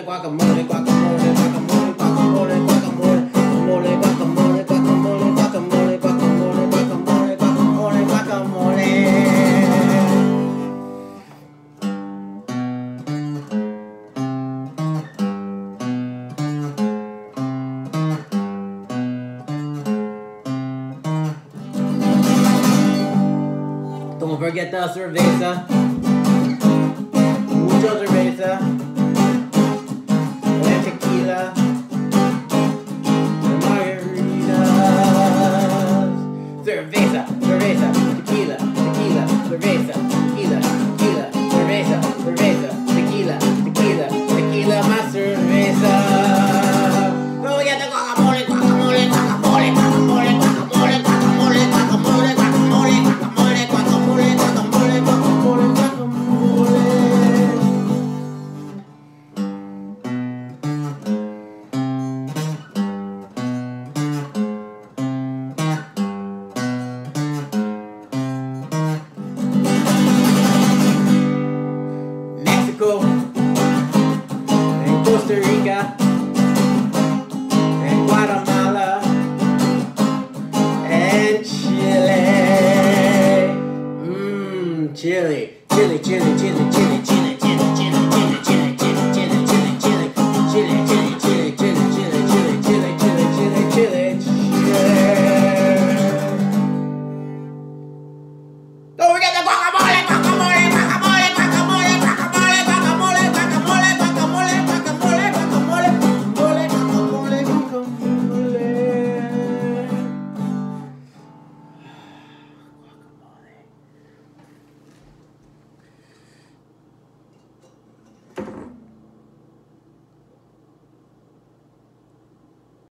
the guacamole, guacamole, guacamole, guacamole, guacamole, guacamole, guacamole, guacamole, guacamole, guacamole, guacamole, guacamole, guacamole. Don't forget the cerveza. Mucho cerveza. their visa. Mexico, Costa Rica, in Guatemala, and Chile. Mmm, Chile, Chile, Chile, Chile, Chile, Chile.